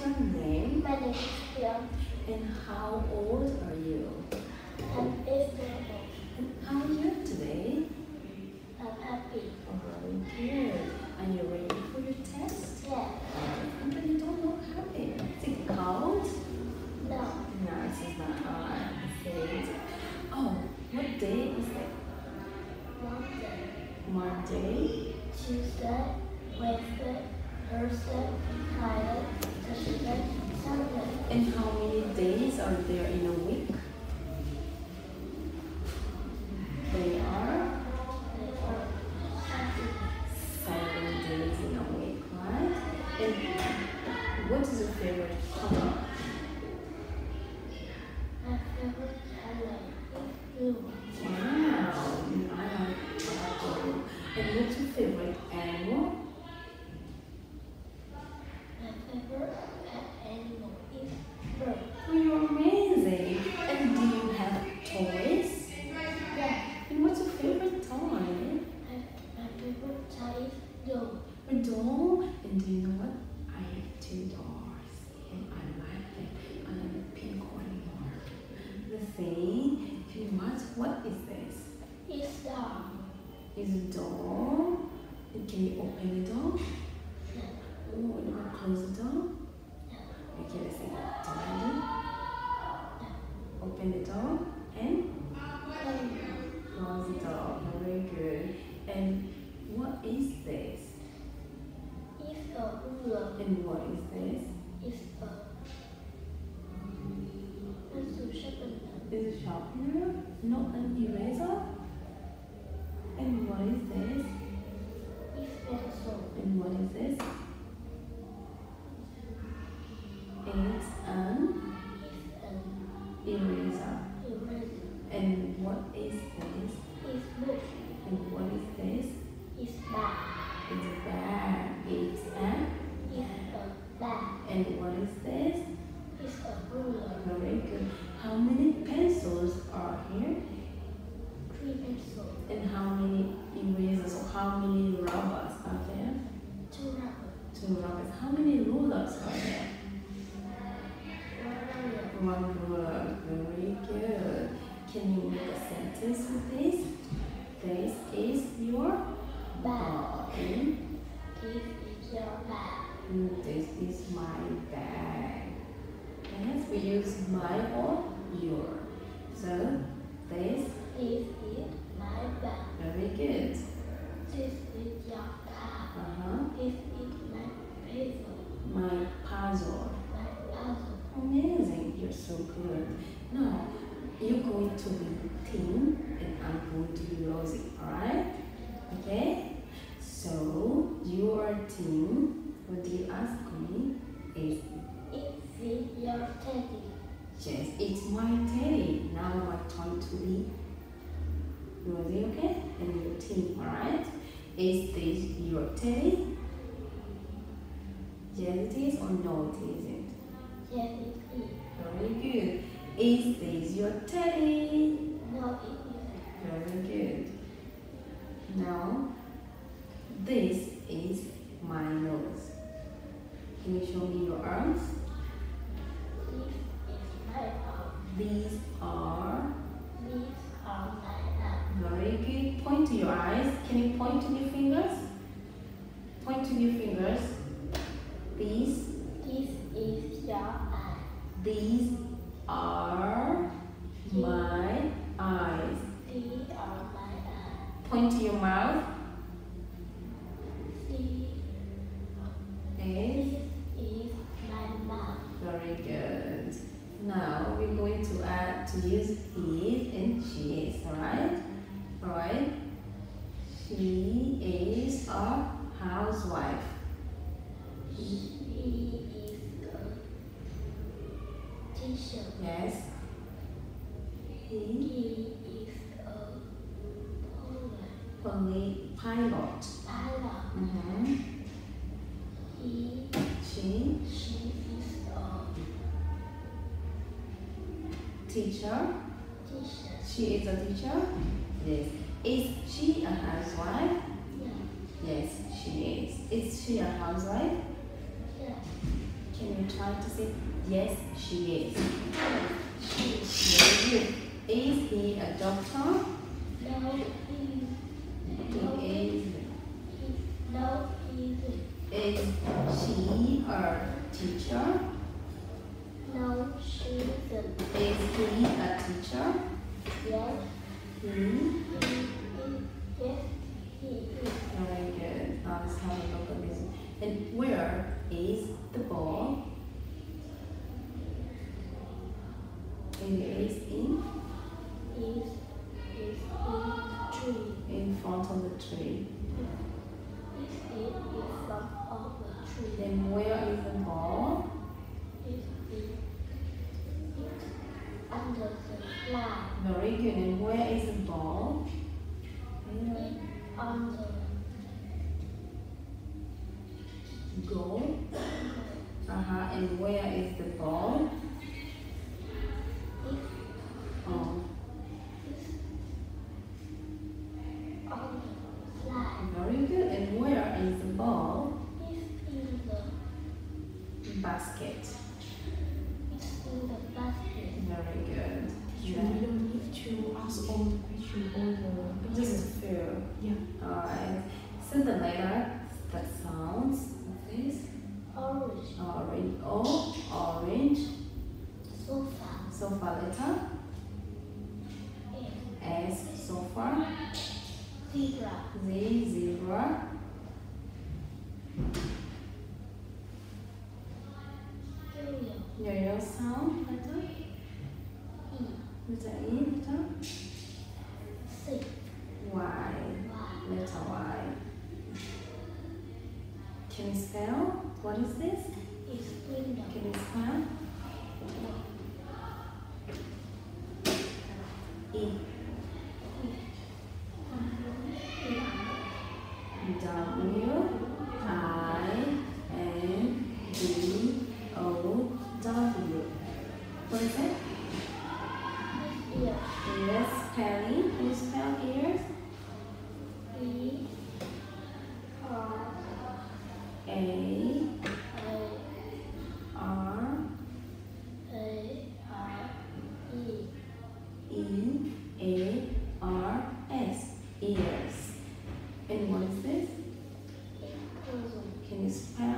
your name? My name is Leon. And how old are you? I'm eight years old. And how are you today? I'm happy. Oh, very good. Are you ready for your test? Yeah. But you don't look happy. Is it cold? No. No, it's not hard. It oh, what day is it? Monday, Monday, Tuesday, Wednesday, Thursday, Friday. And how many days are there in a week? They are seven days in a week, right? And what is your favorite color? My favorite color is blue. Wow, I like purple. And what's your favorite animal? My favorite pet animal is bird. Oh, you're amazing. And do you have toys? Yeah. And what's your favorite toy? My, my favorite toy is dog. A doll. And do you know what? I have two dolls. And I like them. I like the pink one more. The thing, can you watch? What is this? It's dog. It's a doll. And can you open the door? Yeah. Oh, and you close the door? Yeah. Okay, let's see. Can I do? Open the door and close the door. Very good. And what is this? It's a ruler. And what is this? It's a. Is a sharpener, not an eraser. And what is this? It's pencil. And what is this? And what is this? It's a ruler. Very good. How many pencils are here? Three pencils. And how many erasers or how many rubbers are there? Two rubber. Two rubbers. How many rulers are there? One ruler. Very good. Can you make a sentence with this? This is your Bag. ball. And This is your bag. this is my bag. Yes, we use my or your. So this is my bag. very good. This is your car. Uh-huh. This is my pencil. My puzzle. My puzzle. Amazing. You're so good. Now you're going to be Tim and I'm going to be Rosie. Alright? Okay? So you are Tim. What do you ask me? Is it your teddy? yes, it's my teddy. Now my turn to be Rosie, okay? And your team, alright? Is this your teddy? Yes, it is or no, it isn't? Yes, it is. Very good. Is this your teddy? No, it isn't. Very good. Now, this is my. Can you show me your arms? This is. These are These are very good. Point to your eyes. Can you point to your fingers? Point to your fingers. These, This is your eye. these are my eyes. These are my eye. Point to your mouth. These Is is my mouth. Very good. Now we're going to add to use is and she is, alright? Alright? She is a housewife. She is a teacher. Yes. He He is a pilot. pilot. Pilot. Mm-hmm. He, She she is a teacher. teacher. She is a teacher. Yes. Is she a housewife? Yeah. Yes, she is. Is she a housewife? Can you try to say yes, she is. She. Very good. Is he a doctor? No, he. No, He is. No, he. Is Is she a teacher? No, she isn't. Is he a teacher? Yes, He. he is. Yes, he is. Very good. Now let's have a look at this. And where is the ball? It is in Is is in tree. in front of the tree. Is it in front of the tree? Then where is the ball? Is it under the flag? Very good. And where is the ball? It on the Goal. Uh-huh. And where is the ball? Oh, very good. And where is the ball? It's in the Basket. it's in the basket. Very good. You don't need to ask all the question over. Just fair. Yeah. Alright. So the letter that sounds like this. Orange Orange. O. Orange. sofa. Sofa letter. S. Sofa. zebra. Z. Zebra. Ariel. Yo-yo sound letter. E. Letter E. Letter. C. Y. Y. Letter Y. Can you spell? What is this? Is window. Can you spell? A. R. E. E A R S. Ears. And what is this? Can you spell?